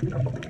Thank